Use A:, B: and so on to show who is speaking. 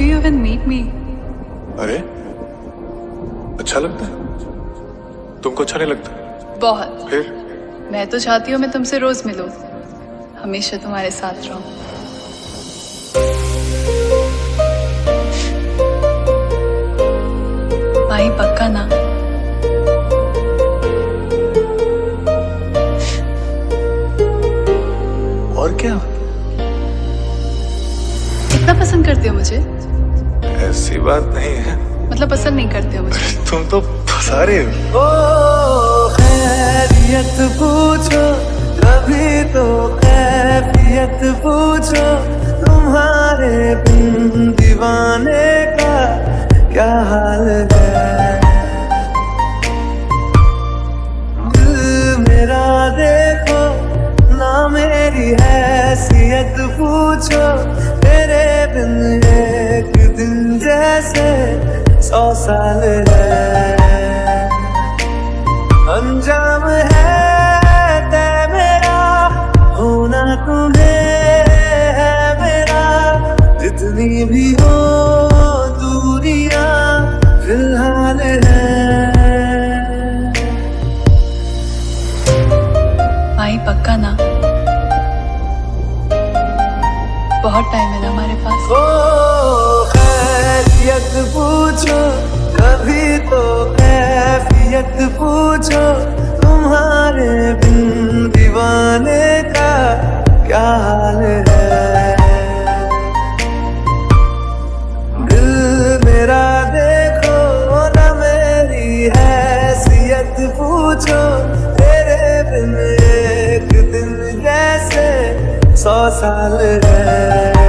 A: do you even meet me?
B: अरे अच्छा लगता है? तुमको अच्छा नहीं लगता?
A: बहुत।
B: फिर?
A: मैं तो चाहती हूँ मैं तुमसे रोज मिलूं। हमेशा तुम्हारे साथ रहूँ। भाई पक्का ना?
B: और क्या?
A: इतना पसंद करते हो मुझे?
B: ऐसी बात नहीं है।
A: मतलब पसंद नहीं करते हो मुझे
B: तुम तो फंसा रहे हो।
C: ओ खैरियत पूछो कभी तो खैरियत पूछो तुम्हारे बिन दीवाने का क्या हाल है? सौ साल है। अंजाम है तय मेरा, होना तुम्हें है मेरा। जितनी भी हो दूरियाँ फ़िलहाल है।
A: भाई, पक्का ना? बहुत टाइम है ना हमारे पास।
C: एक पूछो तुम्हारे बिन दीवाने का क्या हाल है? दिल मेरा देखो न मेरी हैसियत पूछो, तेरे बिन एक दिन जैसे सौ साल है।